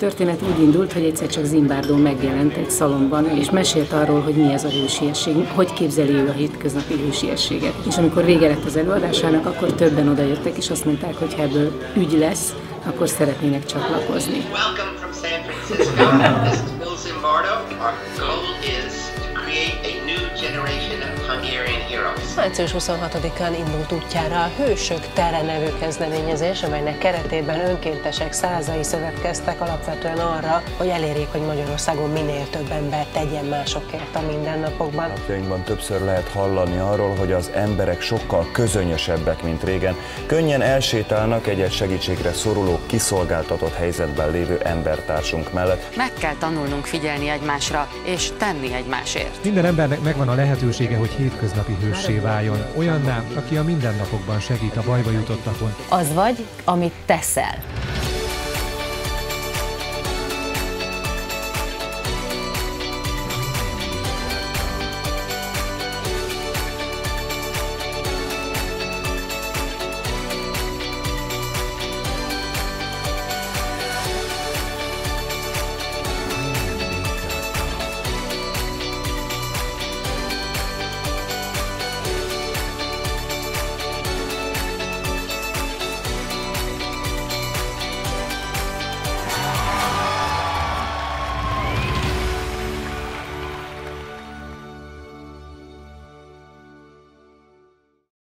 történet úgy indult, hogy egyszer csak Zimbardo megjelent egy szalomban, és mesélt arról, hogy mi ez a hősiesség, hogy képzeli ő a hétköznapi hősiességet. És amikor vége lett az előadásának, akkor többen odajöttek, és azt mondták, hogy ha ebből ügy lesz, akkor szeretnének csatlakozni. Welcome from San Francisco. This is Bill Zimbardo. Our goal is to create a new generation. Március 26-án indult útjára a Hősök Tere nevű kezdeményezés, amelynek keretében önkéntesek százai szövetkeztek alapvetően arra, hogy elérjék, hogy Magyarországon minél több ember tegyen másokért a mindennapokban. Napjainkban többször lehet hallani arról, hogy az emberek sokkal közönösebbek, mint régen. Könnyen elsétálnak egy-egy segítségre szoruló, kiszolgáltatott helyzetben lévő embertársunk mellett. Meg kell tanulnunk figyelni egymásra és tenni egymásért. Minden embernek megvan a lehetősége, hogy hétköznapi hőssé váljon, olyanná, aki a mindennapokban segít a bajba jutottakon. Az vagy, amit teszel.